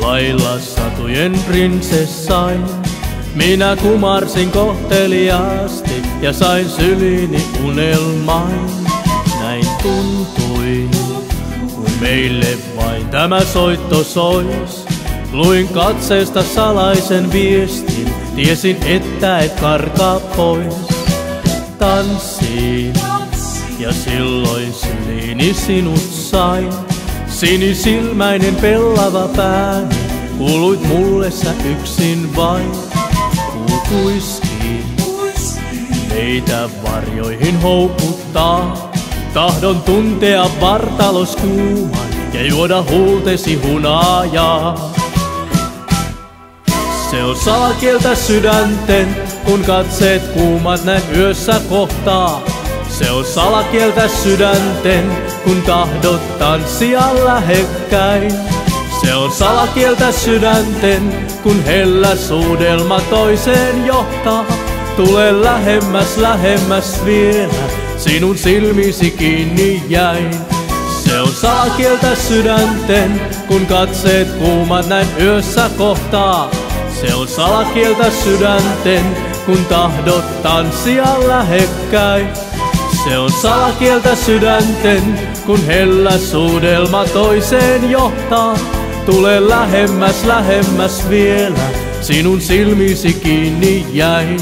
Vailla satujen prinsessain. Minä kumarsin kohteliaasti ja sain syliini unelmain. Näin tuntui, kuin meille vain tämä soitto sois. Luin katseesta salaisen viestin, tiesin että et karkaa pois. Tanssiin ja silloin syliini sinut sain. Sinisilmäinen pellava pääni, kuuluit mulle sä yksin vain. Kuukuiskiin, meitä varjoihin houkuttaa. Tahdon tuntea vartalos kuuman ja juoda huultesi hunaajaa. Se on salakieltä sydänten, kun katseet kuumat näin yössä kohtaa. Se on salakieltä sydänten, kun tahdot tanssia lähekkäin. Se on salakieltä sydänten, kun hellä suudelma toiseen johtaa. Tule lähemmäs, lähemmäs vielä, sinun silmisi kiinni jäin. Se on salakieltä sydänten, kun katseet kuumat näin yössä kohtaa. Se on salakieltä sydänten, kun tahdot tanssia lähekkäin. Se on salakieltä sydänten, kun hellä suudelma toiseen johtaa. Tule lähemmäs, lähemmäs vielä, sinun silmisi kiinni jäin.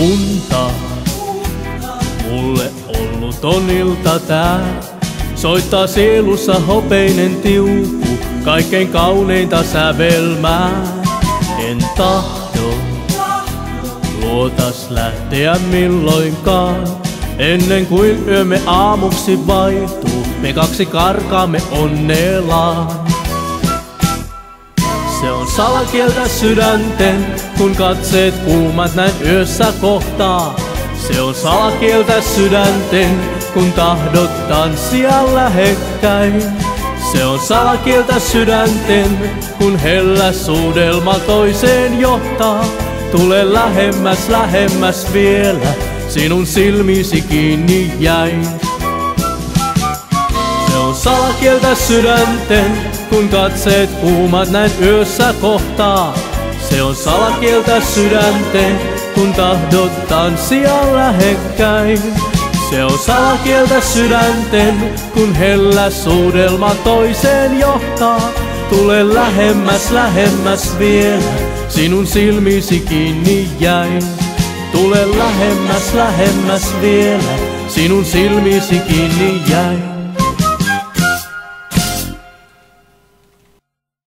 Unta, mulle ollut on ilta tää. Soittaa sielussa hopeinen tiuku, kaikkein kauneinta sävelmää. En tahdo luotas lähteä milloinkaan, ennen kuin yömme aamuksi vaihtuu, me kaksi karkaamme onnellaan. Se on salakieltä sydänten, kun katseet kuumat näin yössä kohtaa. Se on salakieltä sydänten, kun tahdot tanssia lähekkäin. Se on salakieltä sydänten, kun hellä suudelma toiseen johtaa. Tule lähemmäs, lähemmäs vielä, sinun silmisi kiinni jäin. Se on salakieltä sydänten, kun katseet kuumat näin yössä kohtaa. Se on salakieltä sydänten, kun tahdot tanssia lähekkäin. Se on salakieltä sydänten, kun hellä suudelma toiseen johtaa. Tule lähemmäs, lähemmäs vielä, sinun silmisi kiinni jäin. Tule lähemmäs, lähemmäs vielä, sinun silmisi kiinni jäin.